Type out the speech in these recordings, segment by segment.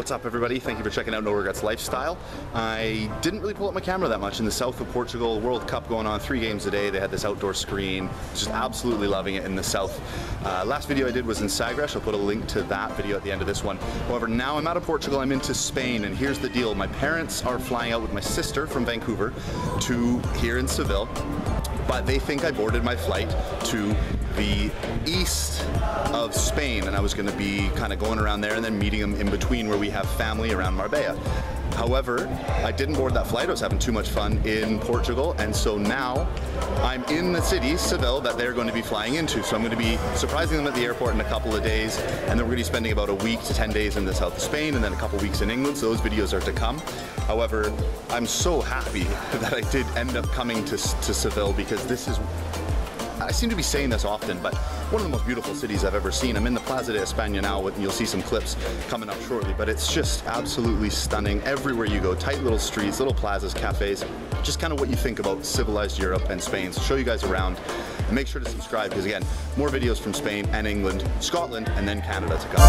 What's up everybody? Thank you for checking out No Regrets Lifestyle. I didn't really pull up my camera that much in the south of Portugal, World Cup going on, three games a day. They had this outdoor screen, just absolutely loving it in the south. Uh, last video I did was in Sagres, I'll put a link to that video at the end of this one. However, now I'm out of Portugal, I'm into Spain, and here's the deal. My parents are flying out with my sister from Vancouver to here in Seville, but they think I boarded my flight to the east of Spain, and I was gonna be kind of going around there and then meeting them in between where we have family around Marbella. However, I didn't board that flight. I was having too much fun in Portugal, and so now I'm in the city, Seville, that they're going to be flying into. So I'm going to be surprising them at the airport in a couple of days, and then we're going to be spending about a week to 10 days in the south of Spain, and then a couple weeks in England. So those videos are to come. However, I'm so happy that I did end up coming to, to Seville because this is I seem to be saying this often, but one of the most beautiful cities I've ever seen. I'm in the Plaza de España now, and you'll see some clips coming up shortly, but it's just absolutely stunning everywhere you go. Tight little streets, little plazas, cafes, just kind of what you think about civilized Europe and Spain. So show you guys around. And make sure to subscribe because again, more videos from Spain and England, Scotland, and then Canada to come.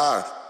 Ah.